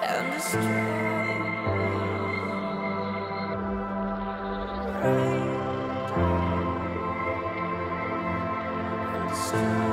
and the stream. And destroy.